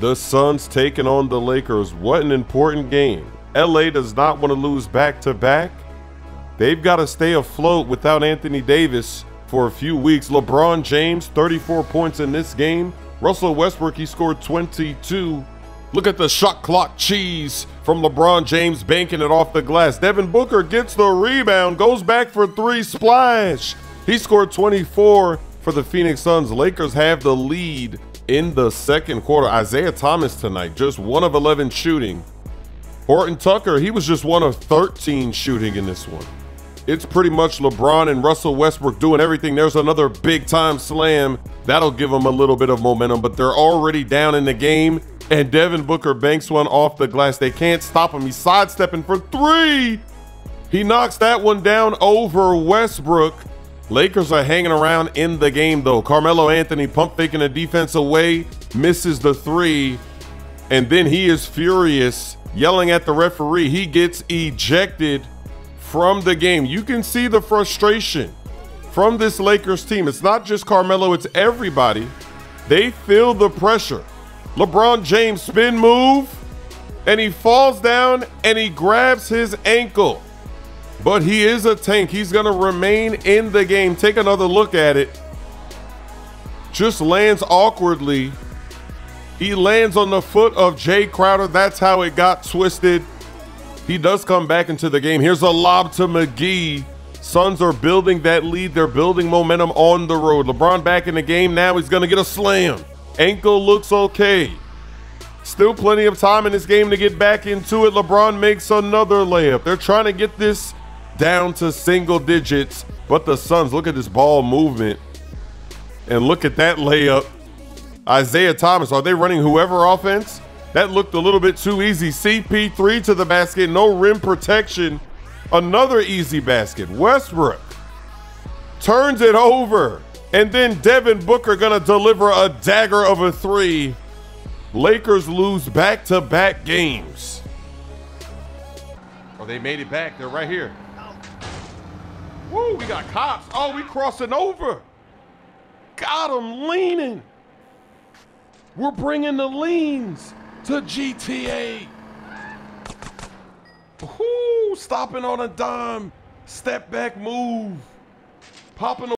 The Suns taking on the Lakers. What an important game. LA does not want to lose back to back. They've got to stay afloat without Anthony Davis for a few weeks. LeBron James, 34 points in this game. Russell Westbrook, he scored 22. Look at the shot clock cheese from LeBron James banking it off the glass. Devin Booker gets the rebound, goes back for three, splash. He scored 24 for the Phoenix Suns. Lakers have the lead in the second quarter. Isaiah Thomas tonight, just one of 11 shooting. Horton Tucker, he was just one of 13 shooting in this one. It's pretty much LeBron and Russell Westbrook doing everything. There's another big time slam. That'll give them a little bit of momentum, but they're already down in the game. And Devin Booker banks one off the glass. They can't stop him. He's sidestepping for three. He knocks that one down over Westbrook. Lakers are hanging around in the game, though. Carmelo Anthony pump faking a defense away, misses the three, and then he is furious, yelling at the referee. He gets ejected from the game. You can see the frustration from this Lakers team. It's not just Carmelo, it's everybody. They feel the pressure. LeBron James spin move, and he falls down and he grabs his ankle. But he is a tank. He's going to remain in the game. Take another look at it. Just lands awkwardly. He lands on the foot of Jae Crowder. That's how it got twisted. He does come back into the game. Here's a lob to McGee. Suns are building that lead. They're building momentum on the road. LeBron back in the game now. He's going to get a slam. Ankle looks okay. Still plenty of time in this game to get back into it. LeBron makes another layup. They're trying to get this down to single digits. But the Suns, look at this ball movement. And look at that layup. Isaiah Thomas, are they running whoever offense? That looked a little bit too easy. CP3 to the basket, no rim protection. Another easy basket. Westbrook turns it over. And then Devin Booker gonna deliver a dagger of a three. Lakers lose back-to-back games. Oh, they made it back. They're right here. Woo, we got cops. Oh, we crossing over. Got them leaning. We're bringing the leans to GTA. Whoo, stopping on a dime. Step back move. Popping